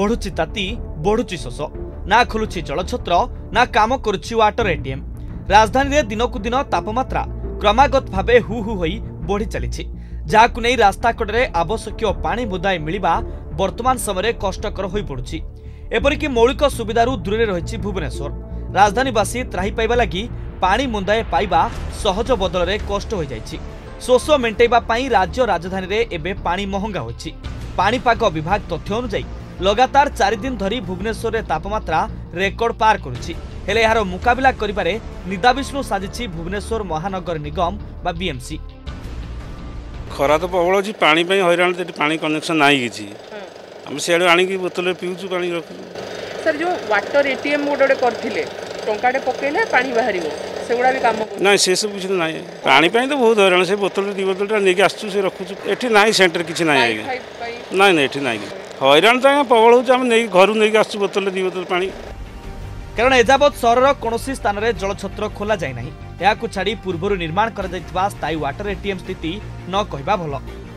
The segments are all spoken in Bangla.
ବଢ଼ୁଛି ତାତି ବଢ଼ୁଛି ଶୋଷ ନା ଖୋଲୁଛି ଜଳଛତ୍ର ନା କାମ କରୁଛି ୱାଟର ଏଟିଏମ୍ ରାଜଧାନୀରେ ଦିନକୁ ଦିନ ତାପମାତ୍ରା କ୍ରମାଗତ ଭାବେ ହୁ ହୁ ହୋଇ ବଢ଼ି ଚାଲିଛି ଯାହାକୁ ନେଇ ରାସ୍ତାକଡ଼ରେ ଆବଶ୍ୟକୀୟ ପାଣି ମୁଦାଏ ମିଳିବା ବର୍ତ୍ତମାନ ସମୟରେ କଷ୍ଟକର ହୋଇପଡ଼ୁଛି ଏପରିକି ମୌଳିକ ସୁବିଧାରୁ ଦୂରରେ ରହିଛି ଭୁବନେଶ୍ୱର ରାଜଧାନୀବାସୀ ତ୍ରାହି ପାଇବା ଲାଗି ପାଣି ମୁନ୍ଦାଏ ପାଇବା ସହଜ ବଦଳରେ କଷ୍ଟ ହୋଇଯାଇଛି ଶୋଷ ମେଣ୍ଟାଇବା ପାଇଁ ରାଜ୍ୟ ରାଜଧାନୀରେ ଏବେ ପାଣି ମହଙ୍ଗା ହୋଇଛି ପାଣିପାଗ ବିଭାଗ ତଥ୍ୟ ଅନୁଯାୟୀ ଲଗାତାର ଚାରିଦିନ ଧରି ଭୁବନେଶ୍ୱରରେ ତାପମାତ୍ରା ରେକର୍ଡ ପାର କରୁଛି ହେଲେ ଏହାର ମୁକାବିଲା କରିବାରେ ନିଦାବିଷ୍ଣୁ ସାଜିଛି ଭୁବନେଶ୍ୱର ମହାନଗର ନିଗମ ବା ବିଏମ୍ସି ଖରା ତ ପ୍ରବଳ ଅଛି ପାଣି ପାଇଁ ହଇରାଣ ସେଠି ପାଣି କନେକ୍ସନ୍ ନାହିଁ କିଛି ଆମେ ସିଆଡ଼ୁ ଆଣିକି ବୋତଲରେ ପିଉଛୁ ପାଣି ରଖୁଛୁ ସାର୍ ଯେଉଁ ୱାଟର ଏଟିଏମ୍ ଗୋଟେ ଗୋଟେ କରିଥିଲେ ଟଙ୍କାଟେ ପକେଇଲେ ପାଣି ବାହାରିବ ସେଗୁଡ଼ା ବି କାମ ନାଇଁ ସେସବୁ କିଛି ନାହିଁ ପାଣି ପାଇଁ ତ ବହୁତ ହଇରାଣ ସେ ବୋତଲ ଦୁଇ ବୋତଲଟା ନେଇକି ଆସୁଛୁ ସେ ରଖୁଛୁ ଏଠି ନାହିଁ ସେଣ୍ଟର କିଛି ନାହିଁ ଆଜ୍ଞା ନାଇଁ ନାଇଁ ଏଠି ନାହିଁ হইরাণ তো আজ্ঞা প্রবল হচ্ছে আমি নেই ঘর নেই আসছি বোতল দুই বোতল পা কারণ এযাবৎ সহরর কৌশি স্থানের জলছত্র খোলা যাই না এখন ছাড়ি পূর্বর নির্মাণ করা স্থায়ী ওয়াটার এটিএম স্থিতি কহা ভাল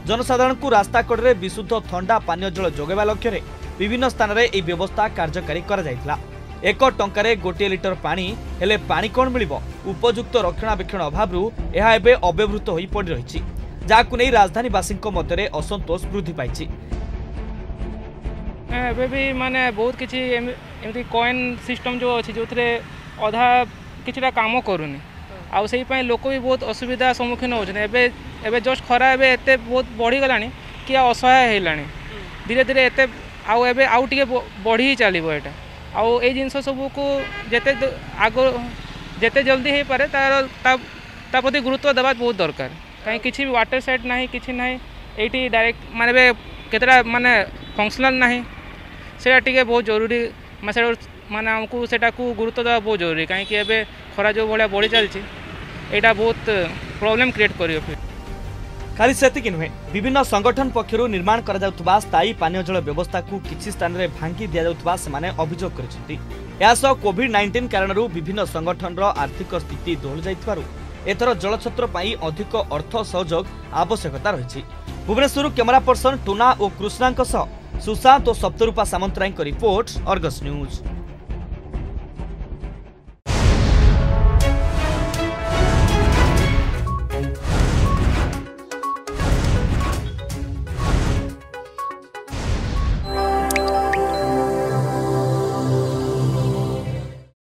জনসাধারণ রাস্তা কড়ে বিশুদ্ধ থা পানীয় জল যোগাইবা লক্ষ্যে বিভিন্ন স্থানের এই ব্যবস্থা কার্যকারী করা যাই এক টঙ্কার গোটিয়ে লিটর পা হলে পা কম মিলব উপযুক্ত রক্ষণাবেক্ষণ অভাবু এবে অব্যবহৃত হয়ে পড়ি রয়েছে যা রাজধানীবাসী মধ্যে অসন্তোষ বৃদ্ধি পাইছে एवं बहुत किसी एमती कॉन सिम जो अच्छे जो थे अधा किटा कम करूनी लोक भी बहुत असुविधा सम्मुखीन होते जस्ट खरा एत बहुत बढ़ीगला कि असहाय होगा धीरे धीरे एत आगे बढ़ ही चलो यहाँ आउ ये जिनस सबको जिते आग जिते जल्दी हो पाए तार प्रति गुरुत्व देवा बहुत दरकार कहीं किसी भी व्टर सेट ना कि ना ये डायरेक्ट मानते केतटा मान फंक्सनाल ना সেটা ଟିକେ ବହୁତ ଜରୁରୀ ମାନେ ସେଟା ମାନେ ଆମକୁ ସେଟାକୁ ଗୁରୁତ୍ୱ ଦେବା ବହୁତ ଜରୁରୀ କାହିଁକି ଏବେ ଖରା ଯେଉଁ ଭଳିଆ ବଢ଼ି ଚାଲିଛି ଏଇଟା ବହୁତ ପ୍ରୋବ୍ଲେମ୍ କ୍ରିଏଟ୍ କରିବ ଖାଲି ସେତିକି ନୁହେଁ ବିଭିନ୍ନ ସଂଗଠନ ପକ୍ଷରୁ ନିର୍ମାଣ କରାଯାଉଥିବା ସ୍ଥାୟୀ ପାନୀୟ ଜଳ ବ୍ୟବସ୍ଥାକୁ କିଛି ସ୍ଥାନରେ ଭାଙ୍ଗି ଦିଆଯାଉଥିବା ସେମାନେ ଅଭିଯୋଗ କରିଛନ୍ତି ଏହାସହ କୋଭିଡ୍ ନାଇଣ୍ଟିନ୍ କାରଣରୁ ବିଭିନ୍ନ ସଂଗଠନର ଆର୍ଥିକ ସ୍ଥିତି ଦୋହଳି ଯାଇଥିବାରୁ ଏଥର ଜଳଛତ୍ର ପାଇଁ ଅଧିକ ଅର୍ଥ ସହଯୋଗ ଆବଶ୍ୟକତା ରହିଛି ଭୁବନେଶ୍ୱରରୁ କ୍ୟାମେରା ପର୍ସନ ଟୁନା ଓ କୃଷ୍ଣାଙ୍କ ସହ ସୁଶାନ୍ତ ଓ ସପ୍ତରୂପା ସାମନ୍ତରାୟଙ୍କ ରିପୋର୍ଟ ଅର୍ଗସ୍ ନ୍ୟୁଜ୍